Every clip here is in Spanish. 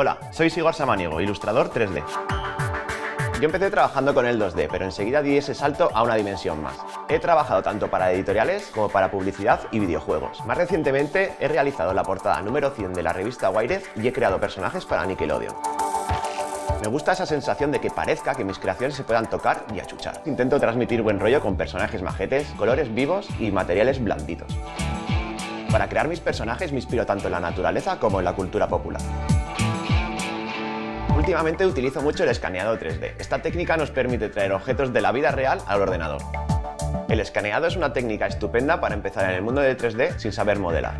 Hola, soy Sigor Samaniego, ilustrador 3D. Yo empecé trabajando con el 2D, pero enseguida di ese salto a una dimensión más. He trabajado tanto para editoriales como para publicidad y videojuegos. Más recientemente he realizado la portada número 100 de la revista Wired y he creado personajes para Nickelodeon. Me gusta esa sensación de que parezca que mis creaciones se puedan tocar y achuchar. Intento transmitir buen rollo con personajes majetes, colores vivos y materiales blanditos. Para crear mis personajes me inspiro tanto en la naturaleza como en la cultura popular. Últimamente utilizo mucho el escaneado 3D. Esta técnica nos permite traer objetos de la vida real al ordenador. El escaneado es una técnica estupenda para empezar en el mundo del 3D sin saber modelar.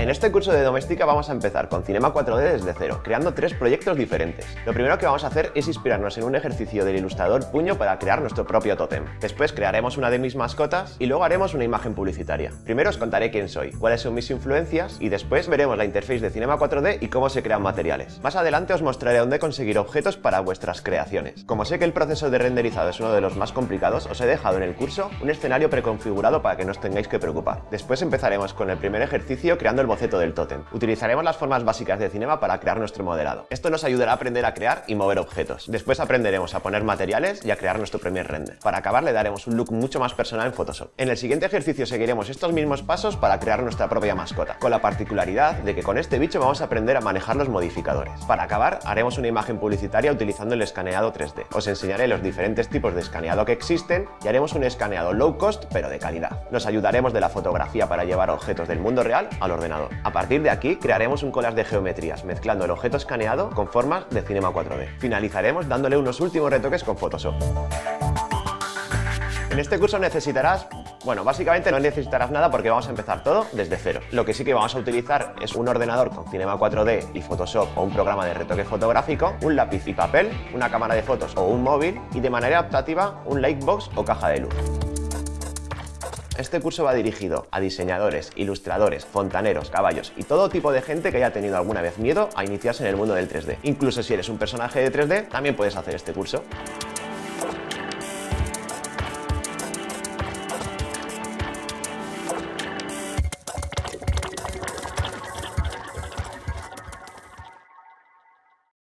En este curso de doméstica vamos a empezar con Cinema 4D desde cero, creando tres proyectos diferentes. Lo primero que vamos a hacer es inspirarnos en un ejercicio del ilustrador Puño para crear nuestro propio tótem. Después crearemos una de mis mascotas y luego haremos una imagen publicitaria. Primero os contaré quién soy, cuáles son mis influencias y después veremos la interfaz de Cinema 4D y cómo se crean materiales. Más adelante os mostraré dónde conseguir objetos para vuestras creaciones. Como sé que el proceso de renderizado es uno de los más complicados, os he dejado en el curso un escenario preconfigurado para que no os tengáis que preocupar. Después empezaremos con el primer ejercicio creando el boceto del tótem. Utilizaremos las formas básicas de Cinema para crear nuestro modelado. Esto nos ayudará a aprender a crear y mover objetos. Después aprenderemos a poner materiales y a crear nuestro primer render. Para acabar le daremos un look mucho más personal en Photoshop. En el siguiente ejercicio seguiremos estos mismos pasos para crear nuestra propia mascota, con la particularidad de que con este bicho vamos a aprender a manejar los modificadores. Para acabar haremos una imagen publicitaria utilizando el escaneado 3D. Os enseñaré los diferentes tipos de escaneado que existen y haremos un escaneado low cost pero de calidad. Nos ayudaremos de la fotografía para llevar objetos del mundo real al ordenador. A partir de aquí crearemos un collage de geometrías, mezclando el objeto escaneado con formas de Cinema 4D. Finalizaremos dándole unos últimos retoques con Photoshop. En este curso necesitarás, bueno, básicamente no necesitarás nada porque vamos a empezar todo desde cero. Lo que sí que vamos a utilizar es un ordenador con Cinema 4D y Photoshop o un programa de retoque fotográfico, un lápiz y papel, una cámara de fotos o un móvil y de manera adaptativa un lightbox o caja de luz. Este curso va dirigido a diseñadores, ilustradores, fontaneros, caballos y todo tipo de gente que haya tenido alguna vez miedo a iniciarse en el mundo del 3D. Incluso si eres un personaje de 3D, también puedes hacer este curso.